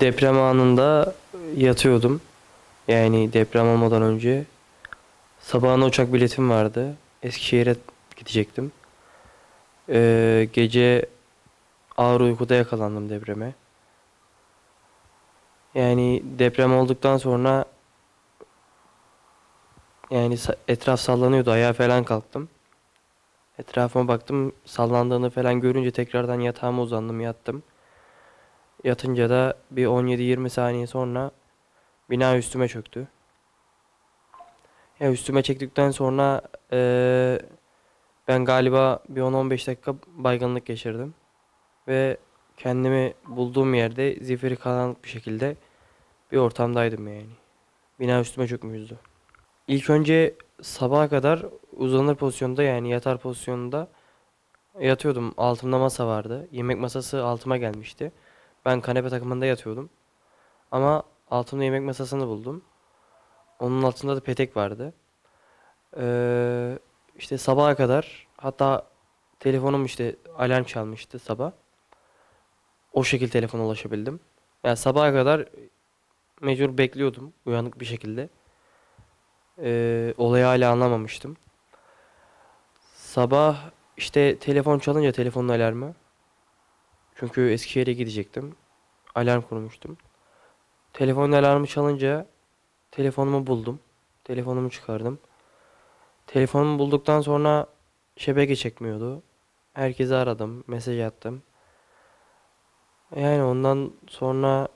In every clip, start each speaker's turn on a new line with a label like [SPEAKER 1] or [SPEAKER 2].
[SPEAKER 1] deprem anında yatıyordum. Yani deprem olmadan önce. Sabahına uçak biletim vardı. Eskişehir'e gidecektim. Ee, gece ağır uykuda yakalandım depreme. Yani deprem olduktan sonra yani etraf sallanıyordu. Ayağa falan kalktım. Etrafıma baktım. Sallandığını falan görünce tekrardan yatağıma uzandım, yattım. Yatınca da bir 17-20 saniye sonra bina üstüme çöktü. Ya üstüme çektikten sonra eee, ben galiba bir 10-15 dakika baygınlık geçirdim. Ve kendimi bulduğum yerde zifiri karanlık bir şekilde bir ortamdaydım yani. Bina üstüme çökmüştü. İlk önce sabaha kadar uzanır pozisyonda yani yatar pozisyonunda yatıyordum. Altımda masa vardı. Yemek masası altıma gelmişti. Ben kanepe takımında yatıyordum. Ama altımda yemek masasını buldum. Onun altında da petek vardı. Ee, işte sabaha kadar hatta telefonum işte alarm çalmıştı sabah. O şekilde telefona ulaşabildim. Yani sabaha kadar mecbur bekliyordum uyanık bir şekilde. Ee, olayı hala anlamamıştım. Sabah işte telefon çalınca telefonun alarmı. Çünkü Eskişehir'e gidecektim. Alarm kurmuştum. Telefonun alarmı çalınca telefonumu buldum. Telefonumu çıkardım. Telefonumu bulduktan sonra şebeke çekmiyordu. Herkesi aradım, mesaj attım. Yani ondan sonra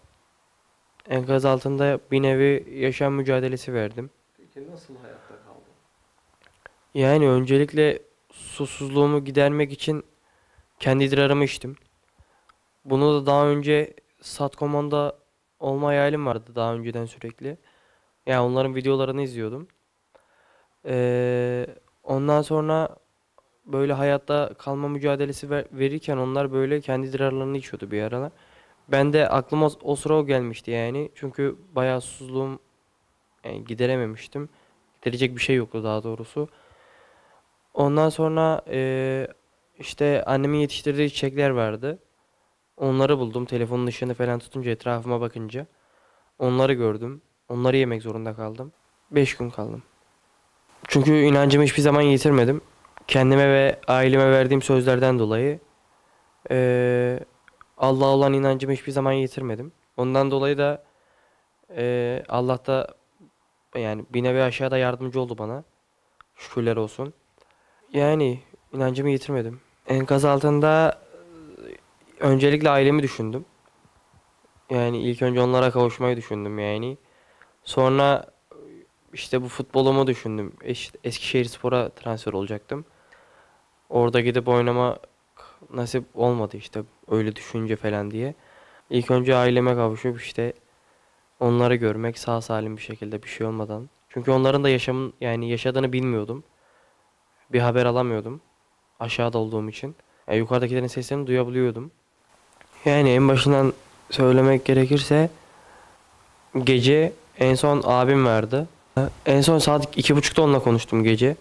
[SPEAKER 1] enkaz altında bir nevi yaşam mücadelesi verdim.
[SPEAKER 2] Peki nasıl hayatta kaldın?
[SPEAKER 1] Yani öncelikle susuzluğumu gidermek için kendi idrarımı içtim. Bunu da daha önce Satcommand'da olma hayalim vardı daha önceden sürekli. Yani onların videolarını izliyordum. Ee, ondan sonra böyle hayatta kalma mücadelesi ver- verirken onlar böyle kendi idrarlarını içiyordu bir aralar. Ben de aklıma o, o sıra o gelmişti yani. Çünkü bayağı susuzluğum yani giderememiştim. Giderecek bir şey yoktu daha doğrusu. Ondan sonra eee, işte annemin yetiştirdiği çiçekler vardı. Onları buldum. Telefonun ışığını falan tutunca etrafıma bakınca. Onları gördüm. Onları yemek zorunda kaldım. 5 gün kaldım. Çünkü inancımı hiçbir zaman yitirmedim. Kendime ve aileme verdiğim sözlerden dolayı eee Allah'a olan inancımı hiçbir zaman yitirmedim. Ondan dolayı da eee Allah da yani bir nevi aşağıda yardımcı oldu bana. Şükürler olsun. Yani inancımı yitirmedim. Enkaz altında e, öncelikle ailemi düşündüm. Yani ilk önce onlara kavuşmayı düşündüm yani. Sonra e, işte bu futbolumu düşündüm. Eş- Eskişehirspor'a transfer olacaktım. Orada gidip oynamak nasip olmadı işte öyle düşünce falan diye. İlk önce aileme kavuşup işte onları görmek sağ salim bir şekilde bir şey olmadan. Çünkü onların da yaşamın yani yaşadığını bilmiyordum. Bir haber alamıyordum. Aşağıda olduğum için. Yani yukarıdakilerin seslerini duyabiliyordum. Yani en başından söylemek gerekirse gece en son abim vardı. En son saat iki buçukta onunla konuştum gece.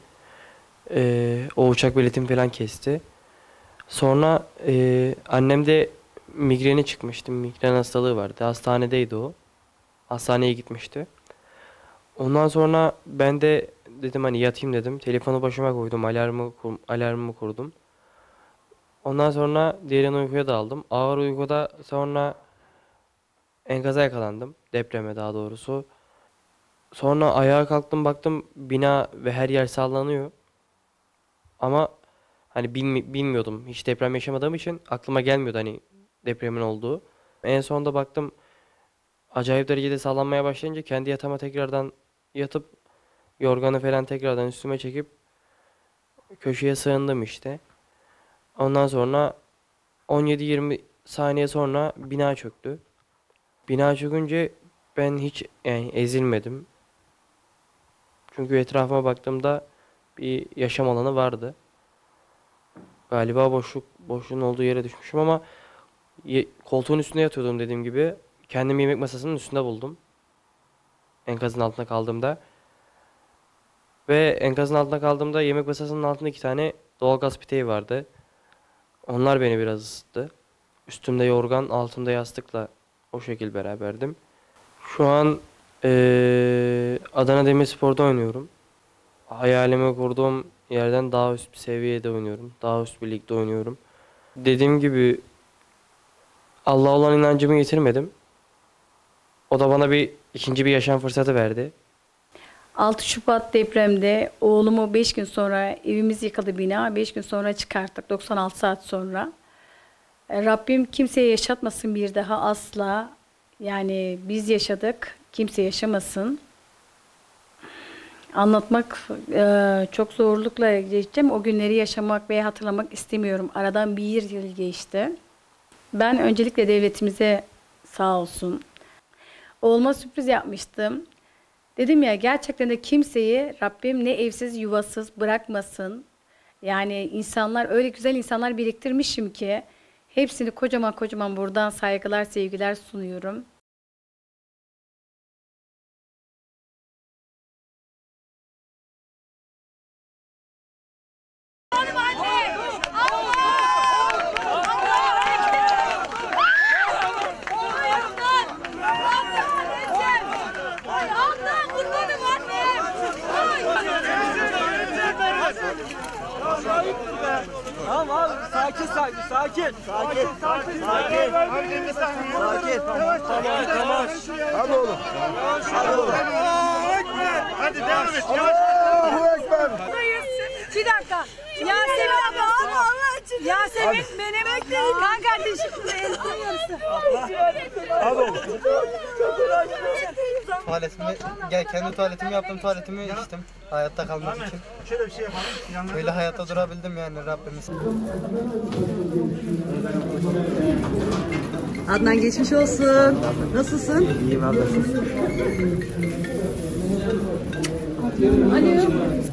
[SPEAKER 1] Ee, o uçak biletimi falan kesti. Sonra e, annem de migreni çıkmıştı. Migren hastalığı vardı. Hastanedeydi o. Hastaneye gitmişti. Ondan sonra ben de dedim hani yatayım dedim. Telefonu başıma koydum. Alarmı alarmımı kurdum. Ondan sonra derin uykuya daldım. Ağır uykuda sonra enkaza yakalandım. Depreme daha doğrusu. Sonra ayağa kalktım baktım bina ve her yer sallanıyor. Ama hani bilmi- bilmiyordum. Hiç deprem yaşamadığım için aklıma gelmiyordu hani depremin olduğu. En sonunda baktım acayip derecede sallanmaya başlayınca kendi yatağıma tekrardan yatıp yorganı falan tekrardan üstüme çekip köşeye sığındım işte. Ondan sonra 17-20 saniye sonra bina çöktü. Bina çökünce ben hiç yani ezilmedim. Çünkü etrafıma baktığımda bir yaşam alanı vardı. Galiba boşluk boşluğun olduğu yere düşmüşüm ama koltuğun üstünde yatıyordum dediğim gibi. Kendimi yemek masasının üstünde buldum. Enkazın altında kaldığımda. Ve enkazın altında kaldığımda yemek masasının altında iki tane doğalgaz peteği vardı. Onlar beni biraz ısıttı. Üstümde yorgan, altımda yastıkla O şekil beraberdim. Şu an eee, Adana Demirspor'da oynuyorum. Hayalimi kurduğum yerden daha üst bir seviyede oynuyorum. Daha üst bir ligde oynuyorum. Dediğim gibi Allah'a olan inancımı yitirmedim. O da bana bir ikinci bir yaşam fırsatı verdi.
[SPEAKER 3] 6 Şubat depremde oğlumu 5 gün sonra evimiz yıkıldı bina. 5 gün sonra çıkarttık 96 saat sonra. E, Rabbim kimseye yaşatmasın bir daha asla. Yani biz yaşadık kimse yaşamasın. Anlatmak e, çok zorlukla geçeceğim. O günleri yaşamak veya hatırlamak istemiyorum. Aradan bir yıl geçti. Ben öncelikle devletimize sağ olsun. Oğluma sürpriz yapmıştım. Dedim ya gerçekten de kimseyi Rabbim ne evsiz yuvasız bırakmasın. Yani insanlar öyle güzel insanlar biriktirmişim ki hepsini kocaman kocaman buradan saygılar sevgiler sunuyorum.
[SPEAKER 4] Ay Allah kurbanım annem.
[SPEAKER 5] Tamam abi sakin sakin sakin. Sakin sakin sakin. Sakin. Tamam tamam. Hadi oğlum. Hadi oğlum. Hadi devam et. Yavaş. Allahu Ekber.
[SPEAKER 4] Bir dakika. Yasemin abla. Allah için. Yasemin benim kan kardeşim.
[SPEAKER 5] Hadi oğlum.
[SPEAKER 6] Tuvaletimi, gel kendi tuvaletimi yaptım, tuvaletimi içtim. Hayatta kalmak için.
[SPEAKER 5] Şöyle bir şey yapalım.
[SPEAKER 6] Böyle hayatta durabildim yani Rabbimiz.
[SPEAKER 7] Adnan geçmiş olsun. Nasılsın?
[SPEAKER 6] İyiyim abla.
[SPEAKER 7] Alo.